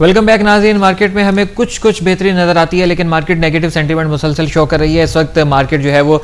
Welcome back नाजीन market में हमें कुछ कुछ बेहतरी नज़र आती है, लेकिन मार्केट नेगेटिव सेंटीमेंट मुसलसल शो कर रही है। इस वक्त मार्केट जो है वो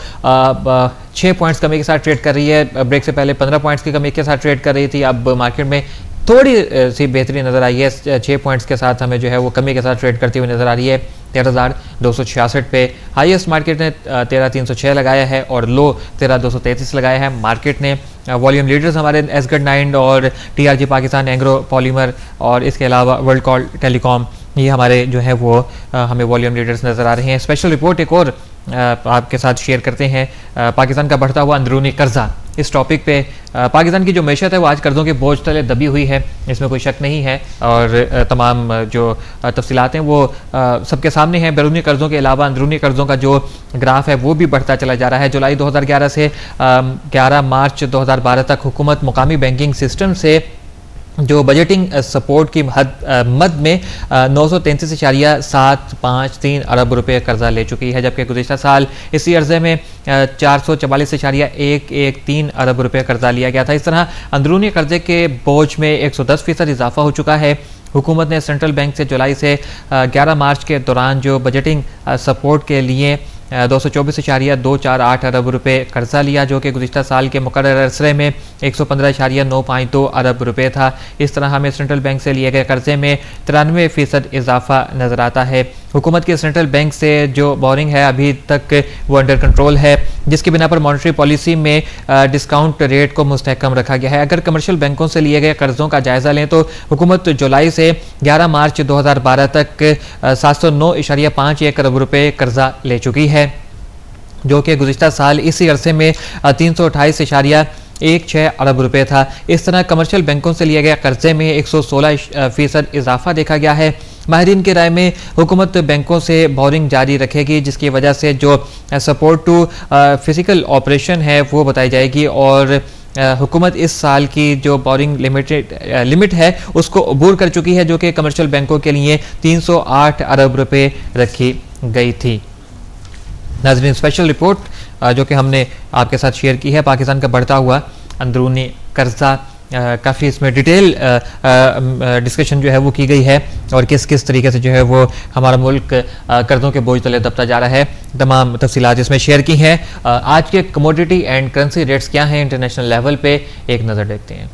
छः पॉइंट्स कमी के साथ ट्रेड कर रही है। ब्रेक से पहले पंद्रह पॉइंट्स की कमी के साथ ट्रेड कर रही थी। अब मार्केट में थोड़ी सी बेहतरी नज़र आई है। छः पॉइंट्स के साथ हमें जो है वो कमी के साथ ट्रेड करती हुई नज़र आ रही है। तेरह हज़ार दो सौ छियासठ पे। हाईएस्ट मार्केट ने तेरह तीन सौ छः लगाया है और लो तेरह दो सौ तैंतीस लगाया है। मार्केट ने वॉल्यूम लीडर्स हमारे एसगड नाइन और टीआरजी पाकिस्तान, एंग्रो पॉलीमर और इसके अलावा वर्ल्ड कॉल टेलीकॉम, ये हमारे जो है वो हमें वॉल्यूम लीडर्स नज़र आ रहे हैं। स्पेशल रिपोर्ट एक और आपके साथ शेयर करते हैं। पाकिस्तान का बढ़ता हुआ अंदरूनी कर्जा। इस टॉपिक पे। पाकिस्तान की जो मैशत है, वो आज कर्ज़ों के बोझ तले दबी हुई है, इसमें कोई शक नहीं है। और तमाम जो तफसीत हैं, वो सबके सामने हैं। बैरूनी कर्ज़ों के अलावा अंदरूनी कर्ज़ों का जो ग्राफ है, वो भी बढ़ता चला जा रहा है। जुलाई 2011 से 11 मार्च 2012 तक हुकूमत मुकामी बैंकिंग सिस्टम से जो बजटिंग सपोर्ट की हद मद में नौ सौ तैंतीस इशारिया सात, पाँच, तीन अरब रुपए कर्जा ले चुकी है, जबकि गुजशत साल इसी अर्जे में चार सौ चवालीस इशारिया एक एक, तीन अरब रुपए कर्जा लिया गया था। इस तरह अंदरूनी कर्जे के बोझ में एक सौ दस फ़ीसद इजाफा हो चुका है। हुकूमत ने सेंट्रल बैंक से जुलाई से ग्यारह मार्च के दौरान जो बजटिंग सपोर्ट के लिए दो सौ चौबीस इशारिया दो चार आठ अरब रुपये कर्जा लिया, जो कि गुजशत साल के मुकर अरसरे में एक सौ पंद्रह इशारिया नौ पाँच दो अरब रुपये था। इस तरह हमें सेंट्रल बैंक से लिए गए कर्जे में तिरानवे फ़ीसद इजाफा नज़र आता है। हुकूमत के सेंट्रल बैंक से जो बोरिंग है, अभी तक वो अंडर कंट्रोल है, जिसकी बिना पर मॉनिटरी पॉलिसी में डिस्काउंट रेट को मुस्तकम रखा गया है। अगर कमर्शियल बैंकों से लिए गए कर्जों का जायजा लें तो हुकूमत जुलाई से 11 मार्च 2012 तक सात सौ नौ इशारिया पाँच एक अरब रुपये कर्जा ले चुकी है, जो कि गुजशत साल इसी अरसे में तीन सौ अट्ठाईस इशारिया एक छः अरब रुपए था। इस तरह कमर्शियल बैंकों से लिए गए कर्जे में 116 फ़ीसद इजाफा देखा गया है। माहरीन की राय में हुकूमत बैंकों से बोरिंग जारी रखेगी, जिसकी वजह से जो सपोर्ट टू फ़िज़िकल ऑपरेशन है, वो बताई जाएगी और हुकूमत इस साल की जो बोरिंग लिमिटेड लिमिट है, उसको अबूर कर चुकी है, जो कि कमर्शियल बैंकों के लिए 308 अरब रुपए रखी गई थी। नाजरीन स्पेशल रिपोर्ट जो कि हमने आपके साथ शेयर की है, पाकिस्तान का बढ़ता हुआ अंदरूनी कर्जा काफ़ी इसमें डिटेल डिस्कशन जो है वो की गई है और किस किस तरीके से जो है वो हमारा मुल्क कर्ज़ों के बोझ तले दबता जा रहा है। तमाम तफसीत इसमें शेयर की हैं। आज के कमोडिटी एंड करेंसी रेट्स क्या हैं इंटरनेशनल लेवल पे? एक नज़र देखते हैं।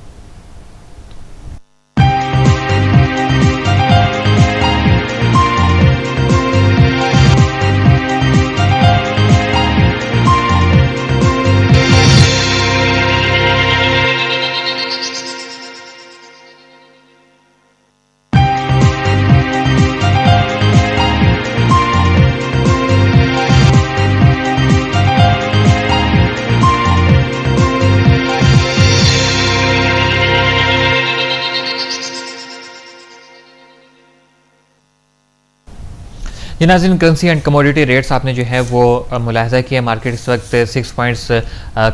जी नाजिन करेंसी एंड कमोडिटी रेट्स आपने जो है वो मुलाहजा किया मार्केट इस वक्त सिक्स पॉइंट्स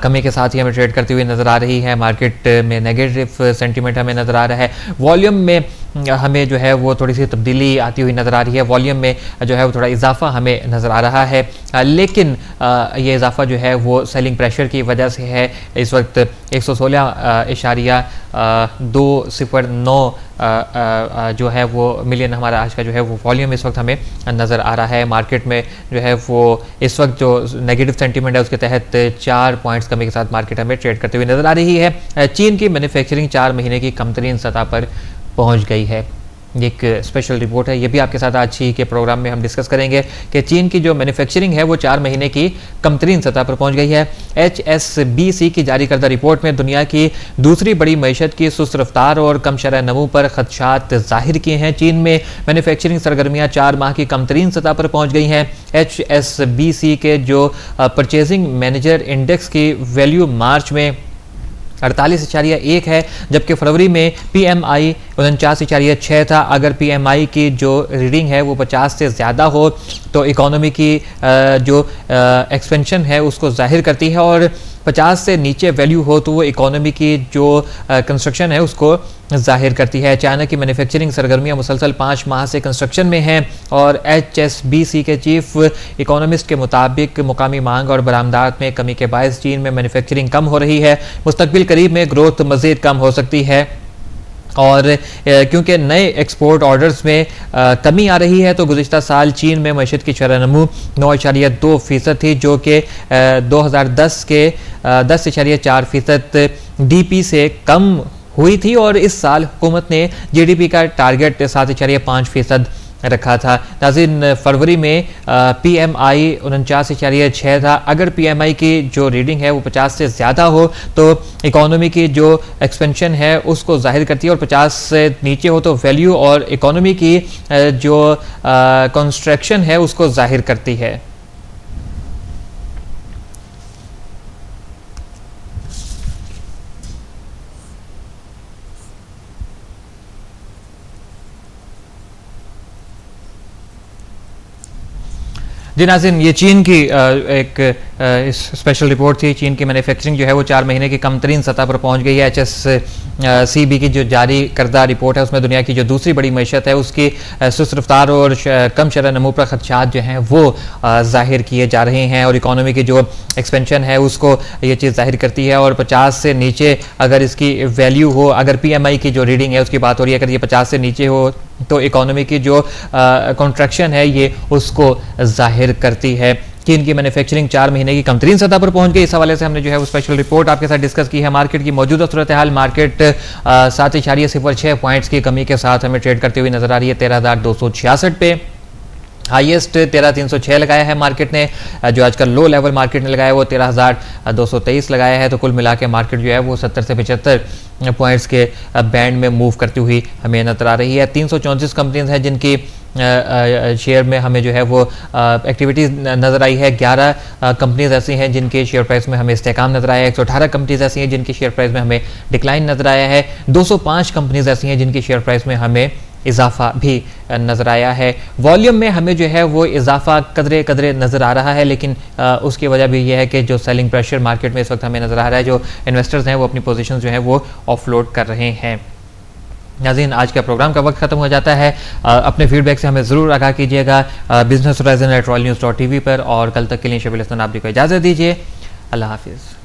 कमी के साथ ही हमें ट्रेड करती हुई नज़र आ रही है। मार्केट में नेगेटिव सेंटीमेंट हमें नज़र आ रहा है। वॉल्यूम में हमें जो है वो थोड़ी सी तब्दीली आती हुई नज़र आ रही है। वॉल्यूम में जो है वो थोड़ा इजाफा हमें नज़र आ रहा है। लेकिन ये इजाफा जो है वो सेलिंग प्रेशर की वजह से है। इस वक्त एक सौ सोलह इशारिया दो सिफर नौ जो है वो मिलियन हमारा आज का जो है वो वॉल्यूम इस वक्त हमें नज़र आ रहा है। मार्केट में जो है वो इस वक्त जो नेगेटिव सेंटीमेंट है उसके तहत चार पॉइंट्स कमी के साथ मार्केट हमें ट्रेड करते हुए नज़र आ रही है। चीन की मैन्युफैक्चरिंग चार महीने की कम तरीन सतह पर पहुँच गई है। एक स्पेशल रिपोर्ट है। ये भी आपके साथ आज ही के प्रोग्राम में हम डिस्कस करेंगे कि चीन की जो मैन्युफैक्चरिंग है, वो चार महीने की कमतरीन सतह पर पहुँच गई है। एच एस बी सी की जारी करदा रिपोर्ट में दुनिया की दूसरी बड़ी मीशत की सुस्त रफ्तार और कम शरह नमू पर खदशात ज़ाहिर किए हैं। चीन में मैन्युफैक्चरिंग सरगर्मियाँ चार माह की कमतरीन सतह पर पहुँच गई हैं। एच एस बी सी के जो परचेजिंग मैनेजर इंडेक्स की वैल्यू मार्च में अड़तालीस इशारिया एक है, जबकि फरवरी में पी एम आई उनचास इशारिया छः था। अगर पी एम आई की जो रीडिंग है वो पचास से ज़्यादा हो तो इकोनॉमी की जो एक्सपेंशन है, उसको ज़ाहिर करती है। और 50 से नीचे वैल्यू हो तो वो इकोनॉमी की जो कंस्ट्रक्शन है उसको ज़ाहिर करती है। चाइना की मैन्युफैक्चरिंग सरगर्मियाँ मुसलसल पाँच माह से कंस्ट्रक्शन में हैं और एच एस बी सी के चीफ इकोनॉमिस्ट के मुताबिक मुकामी मांग और बरामदात में कमी के बायस चीन में मैन्युफैक्चरिंग कम हो रही है। मुस्तबिल करीब में ग्रोथ मज़ीद कम हो सकती है। और क्योंकि नए एक्सपोर्ट ऑर्डर्स में कमी आ रही है तो गुजशत साल चीन में मैशत की शरह नमू नौ इशारिया दो फ़ीसद थी, जो कि दो हज़ार दस के दस इशारिया चार फ़ीसद डी पी से कम हुई थी, और इस साल हुकूमत ने जी डी पी का टारगेट सात इशारिया पाँच फ़ीसद रखा था। नाजिन, फरवरी में पी एम आई उनचास इशारिया छः था। अगर पी एम आई की जो रीडिंग है वो पचास से ज़्यादा हो तो इकोनॉमी की जो एक्सपेंशन है उसको ज़ाहिर करती है और पचास से नीचे हो तो वैल्यू और इकोनॉमी की जो कंस्ट्रक्शन है उसको ज़ाहिर करती है। जी नाजिन ये चीन की एक स्पेशल रिपोर्ट थी चीन की मैन्युफैक्चरिंग जो है वो चार महीने की कम तरीन सतह पर पहुँच गई है। एच एस सी बी की जो जारी करदा रिपोर्ट है, उसमें दुनिया की जो दूसरी बड़ी मीशत है, उसकी सुस्त रफ्तार और कम शरह नमू पर खदशात जो हैं वो ज़ाहिर किए जा रहे हैं और इकानमी की जो एक्सपेंशन है, उसको ये चीज़ ज़ाहिर करती है। और पचास से नीचे अगर इसकी वैल्यू हो, अगर पी एम आई की जो रीडिंग है, उसकी बात हो रही है, अगर ये पचास से नीचे हो तो इकोनॉमी की जो कॉन्ट्रैक्शन है, ये उसको ज़ाहिर करती है। कि इनकी मैन्युफैक्चरिंग चार महीने की कमतरीन सतह पर पहुँच गई। इस हवाले से हमने जो है वो स्पेशल रिपोर्ट आपके साथ डिस्कस की है। मार्केट की मौजूदा सूरत हाल मार्केट सात इशारिया सिफर छः पॉइंट्स की कमी के साथ हमें ट्रेड करते हुए नज़र आ रही है तेरह हज़ार दो सौ छियासठ पे। हाईएस्ट तेरह तीन सौ छः लगाया है मार्केट ने। जो आजकल लो लेवल मार्केट ने लगाया वो तेरह हज़ार दो सौ तेईस लगाया है। तो कुल मिला के मार्केट जो है वो सत्तर से पचहत्तर पॉइंट्स के बैंड में मूव करती हुई हमें नज़र आ रही है। तीन सौ चौंतीस कंपनीज़ हैं जिनकी शेयर में हमें जो है वो एक्टिविटीज़ नज़र आई है। ग्यारह कंपनीज़ ऐसी हैं जिनके शेयर प्राइस में हमें इस्तेकाम नज़र आया है। एक सौ अठारह कंपनीज़ ऐसी हैं जिनके शेयर प्राइस में हमें डिक्लाइन नज़र आया है। दो सौ पाँच कंपनीज़ ऐसी हैं जिनके शेयर प्राइस में हमें इजाफा भी नज़र आया है। वॉल्यूम में हमें जो है वो इजाफा कदरे कदरे नज़र आ रहा है लेकिन आ, उसकी वजह भी यह है कि जो सेलिंग प्रेशर मार्केट में इस वक्त हमें नज़र आ रहा है जो इन्वेस्टर्स हैं वो अपनी पोजीशन जो है वो ऑफलोड कर रहे हैं। नाजीन आज का प्रोग्राम का वक्त ख़त्म हो जाता है। आ, अपने फीडबैक से हमें ज़रूर आगाह कीजिएगा business horizon at royal news dot T V पर और कल तक के लिए शबिल आप जी को इजाज़त दीजिए। अल्लाह हाफिज़।